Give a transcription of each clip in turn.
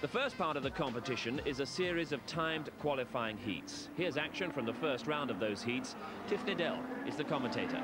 The first part of the competition is a series of timed qualifying heats. Here's action from the first round of those heats. Tiff Needell is the commentator.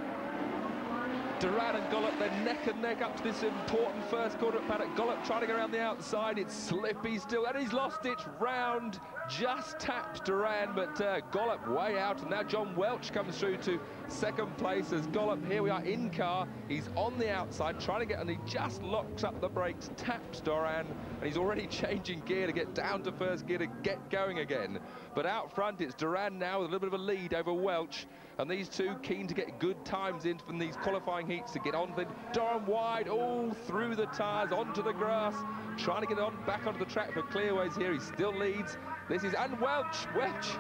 Doran and Gollop, they're neck and neck up to this important first corner at paddock. Gollop trying to get around the outside. It's slippy still, and he's lost it round. Just tapped Doran, but uh, Gollop way out. And now John Welch comes through to second place as Gollop. Here we are in car. He's on the outside trying to get, and he just locks up the brakes, taps Doran, and he's already changing gear to get down to first gear to get going again. But out front, it's Doran now with a little bit of a lead over Welch. And these two keen to get good times in from these qualifying heats to get on the Durham wide, all through the tyres, onto the grass, trying to get on back onto the track for Clearways here. He still leads. This is, and Welch, Welch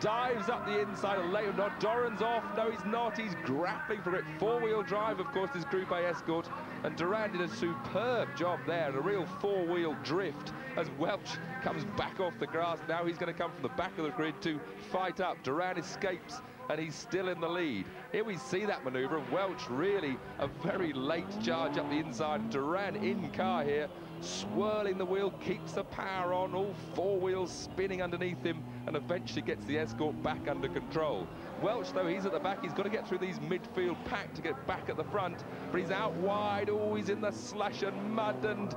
dives up the inside and later not. Doran's off. No, he's not. He's grappling for it. Four-wheel drive, of course, this Group A Escort. And Doran did a superb job there a real four-wheel drift as Welch comes back off the grass. Now he's going to come from the back of the grid to fight up. Doran escapes and he's still in the lead. Here we see that manoeuvre of Welch really a very late charge up the inside. Doran in car here, swirling the wheel, keeps the power on, all four wheels spinning underneath him and eventually gets the Escort back under control. Welch, though, he's at the back. He's got to get through these midfield pack to get back at the front, but he's out wide. Oh, he's in the slush and mud and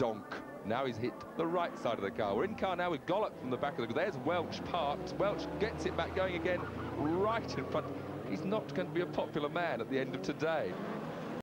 donk. Now he's hit the right side of the car. We're in car now with Gollop from the back of the car. There's Welch parked. Welch gets it back going again right in front. He's not going to be a popular man at the end of today.